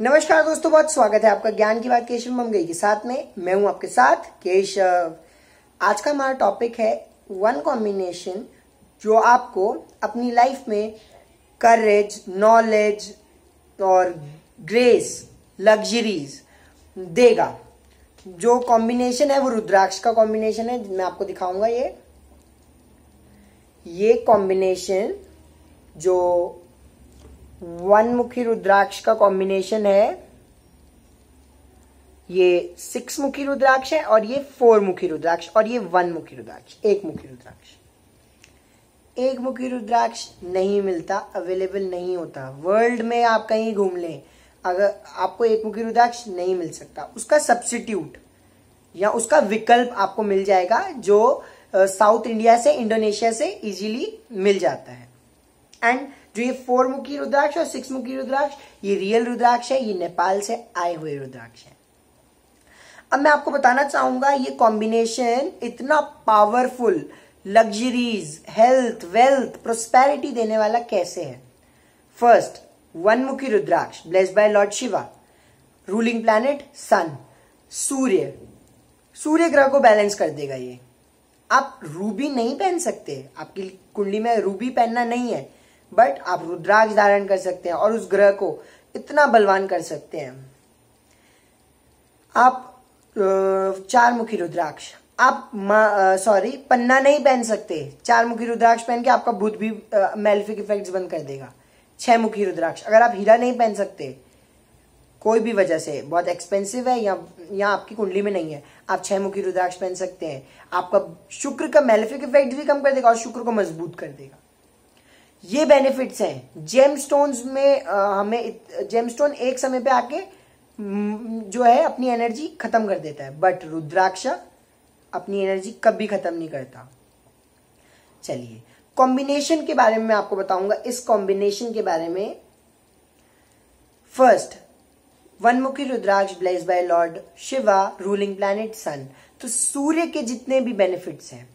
नमस्कार दोस्तों, बहुत स्वागत है आपका ज्ञान की बात केशव ममगई के साथ में। मैं हूँ आपके साथ केशव। आज का हमारा टॉपिक है वन कॉम्बिनेशन जो आपको अपनी लाइफ में करेज नॉलेज और ग्रेस लग्जरीज देगा। जो कॉम्बिनेशन है वो रुद्राक्ष का कॉम्बिनेशन है, मैं आपको दिखाऊँगा ये। ये कॉम्बिनेशन जो वन मुखी रुद्राक्ष का कॉम्बिनेशन है। ये सिक्स मुखी रुद्राक्ष है और ये फोर मुखी रुद्राक्ष और ये वन मुखी रुद्राक्ष एक मुखी रुद्राक्ष। एक मुखी रुद्राक्ष नहीं मिलता अवेलेबल नहीं होता। वर्ल्ड में आप कहीं घूम लें, अगर आपको एक मुखी रुद्राक्ष नहीं मिल सकता। उसका सब्सिट्यूट या उसका विकल्प आपको मिल जाएगा जो साउथ इंडिया से, इंडोनेशिया से इजीली मिल जाता है। एंड जो ये फोर मुखी रुद्राक्ष और सिक्स मुखी रुद्राक्ष, ये रियल रुद्राक्ष है, ये नेपाल से आए हुए रुद्राक्ष है। अब मैं आपको बताना चाहूँगा, ये कॉम्बिनेशन इतना powerful luxuries health wealth prosperity देने वाला कैसे है? फ़र्स्ट वन मुखी rudraksha bless by lord Shiva ruling planet sun सूर्य। सूर्य ग्रह को बैलेंस कर देगा ये। आप रूबी नहीं पहन सकते, आपकी कुंडली में रूबी पहनना नहीं है। बट आप रुद्राक्ष धारण कर सकते हैं और उस ग्रह को इतना बलवान कर सकते हैं। आप चार मुखी रुद्राक्ष। आप सॉरी पन्ना नहीं पहन सकते। चार मुखी रुद्राक्ष पहन के आपका बुद्ध भी मेलिफिक इफेक्ट्स बंद कर देगा। छह मुखी रुद्राक्ष, अगर आप हीरा नहीं पहन सकते, कोई भी वजह से, बहुत एक्सपेंसिव है या या आपकी कुंडली में नहीं है, आप छह मुखी रुद्राक्ष पहन सकते हैं। आपका शुक्र का मेलिफिक इफ़ेक्ट भी कम कर देगा और शुक्र को मज़बूत कर देगा। ये बेनिफिट्स हैं। जेम स्टोन्स में आ, हमें जेम स्टोन एक समय पे आके जो है अपनी एनर्जी खत्म कर देता है। बट रुद्राक्ष अपनी एनर्जी कभी खत्म नहीं करता। चलिए कॉम्बिनेशन के बारे में आपको बताऊँगा। इस कॉम्बिनेशन के बारे में first वनमुखी rudraksha bless by lord Shiva ruling planet sun तो सूर्य के जितने भी बेनिफिट्स हैं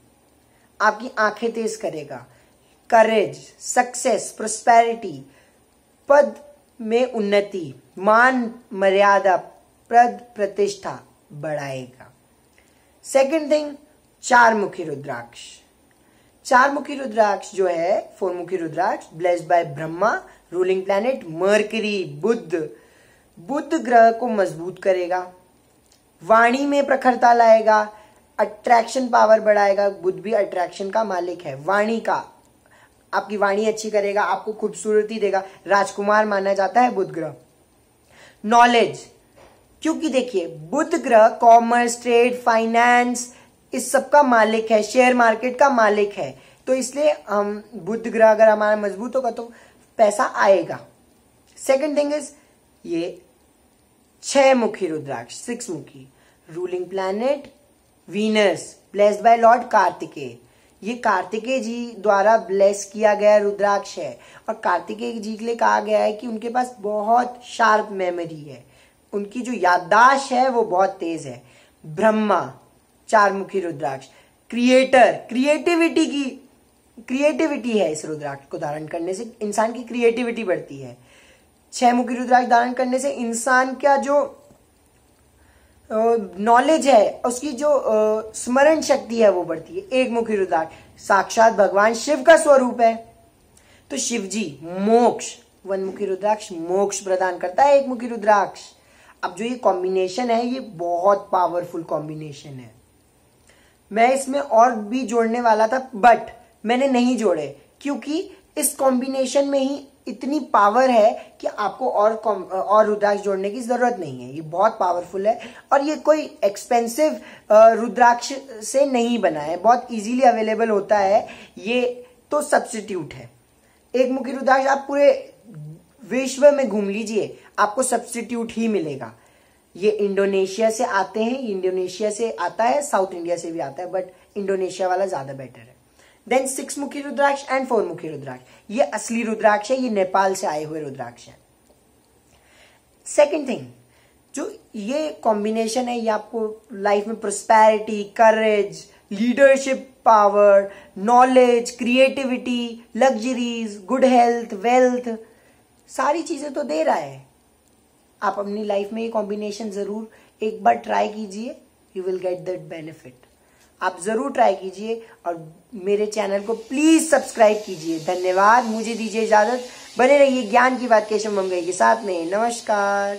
आपकी आँखें तेज करेगा। करेज सक्सेस प्रोस्पेरिटी पद में उन्नति, मान, मर्यादा, पद प्रतिष्ठा बढ़ाएगा। सेकंड थिंग चार मुखी रुद्राक्ष। चार मुखी रुद्राक्ष जो है फोर मुखी rudraksha blessed by Brahma ruling planet Mercury Buddha बुद्ध ग्रह को मज़बूत करेगा, वाणी में प्रखरता लाएगा अट्रैक्शन पावर बढ़ाएगा। बुद्ध भी अट्रैक्शन का मालिक है, वाणी का। आपकी वाणी अच्छी करेगा, आपको खूबसूरती देगा। राजकुमार माना जाता है बुध ग्रह। नॉलेज क्योंकि देखिए, बुद्ध ग्रह कॉमर्स ट्रेड फाइनेंस इस सब का मालिक है शेयर मार्केट का मालिक है। तो इसलिए हम बुध ग्रह अगर हमारा मज़बूत होगा तो पैसा आएगा। सेकंड थिंग इज़ ये छह मुखी रुद्राक्ष सिक्स मुखी। Ruling planet Venus blessed by lord Kartikeya ये कार्तिकेय जी द्वारा ब्लेस किया गया रुद्राक्ष है। और कार्तिकेय जी के लिए कहा गया है कि उनके पास बहुत शार्प मेमोरी है। उनकी जो याददाश्त है, वो बहुत तेज है। ब्रह्मा चार मुखी रुद्राक्ष। क्रिएटर, क्रिएटिविटी की, क्रिएटिविटी है इस रुद्राक्ष को धारण करने से। इंसान की क्रिएटिविटी बढ़ती है। छह मुखी रुद्राक्ष धारण करने से इंसान का जो नॉलेज है, उसकी जो स्मरण शक्ति है वो बढ़ती है। एक मुखी रुद्राक्ष साक्षात भगवान शिव का स्वरूप है। तो शिव जी मोक्ष। वन मुखी रुद्राक्ष मोक्ष प्रदान करता है एक मुखी रुद्राक्ष अब जो ये कॉम्बिनेशन है, ये बहुत पावरफुल कॉम्बिनेशन है। मैं इसमें और भी जोड़ने वाला था बट मैंने नहीं जोड़े, क्योंकि इस कॉम्बिनेशन में ही इतनी पावर है कि आपको और और रुद्राक्ष जोड़ने की ज़रूरत नहीं है। ये बहुत पावरफुल है और ये कोई एक्सपेंसिव रुद्राक्ष से नहीं बना है। बहुत इजीली अवेलेबल होता है। ये तो सब्सिट्यूट है। एक मुखी रुद्राक्ष, आप पूरे विश्व में घूम लीजिए, आपको सब्सिट्यूट ही मिलेगा। ये इंडोनेशिया से आते हैं। इंडोनेशिया से आता है, साउथ इंडिया से भी आता है बट इंडोनेशिया वाला ज़्यादा बेटर है। देन सिक्स मुखी रुद्राक्ष एंड फोर मुखी रुद्राक्ष ये असली रुद्राक्ष है ये नेपाल से आए हुए रुद्राक्ष है सेकेंड थिंग जो ये कॉम्बिनेशन है, ये आपको लाइफ में prosperity courage leadership power knowledge creativity luxuries good health wealth सारी चीज़ें तो दे रहा है। आप अपनी लाइफ में ये कॉम्बिनेशन ज़रूर एक बार ट्राई कीजिए you will get that benefit आप ज़रूर ट्राई कीजिए और मेरे चैनल को प्लीज़ सब्सक्राइब कीजिए। धन्यवाद। मुझे दीजिए इजाज़त। बने रहिए ज्ञान की बात केशव मंगई के साथ में। नमस्कार।